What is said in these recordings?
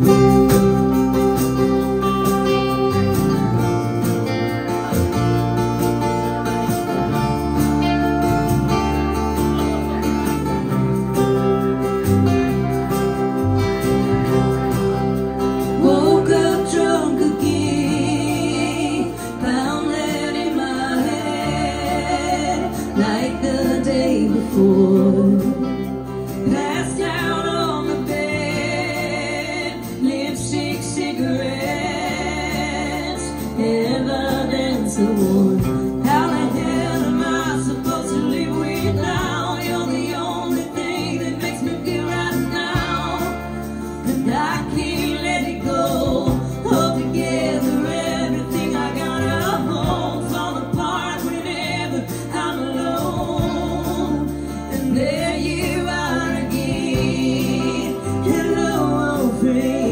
Woke evidence. How the hell am I supposed to live without? You're the only thing that makes me feel right now. And I can't let it go. Hold together everything I got at home. Fall apart whenever I'm alone. And there you are again. Hello, old friend.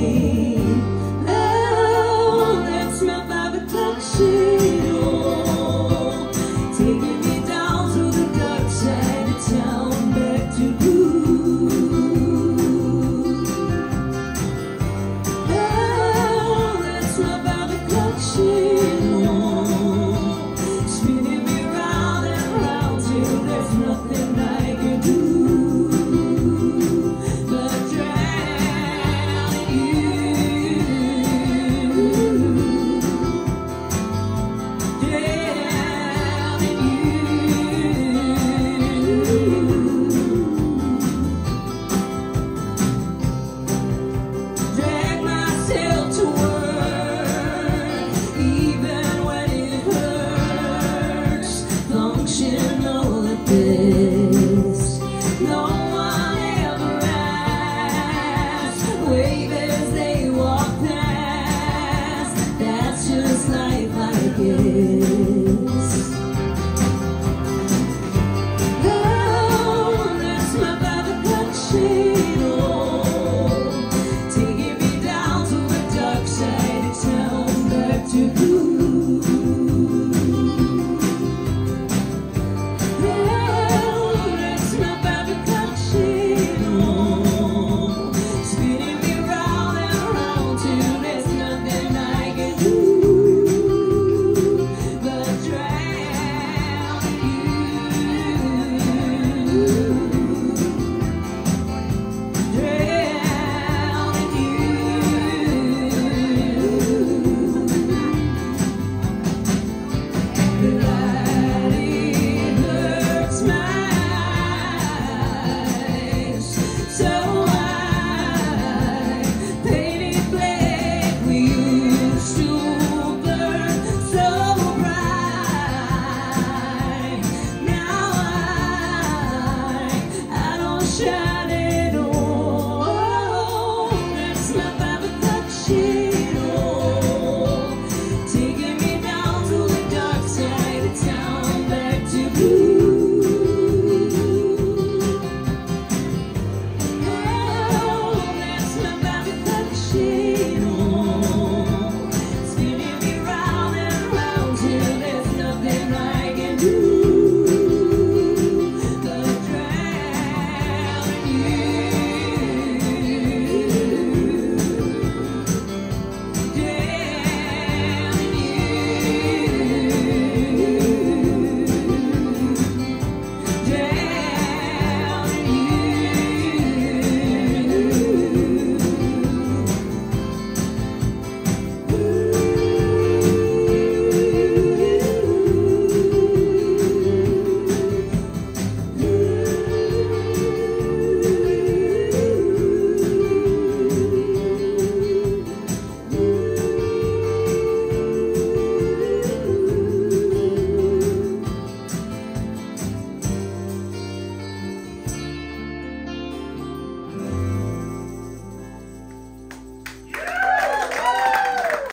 wave as they walk past. That's just life, oh, my Baba Taking me down to the dark side of town, back to shine.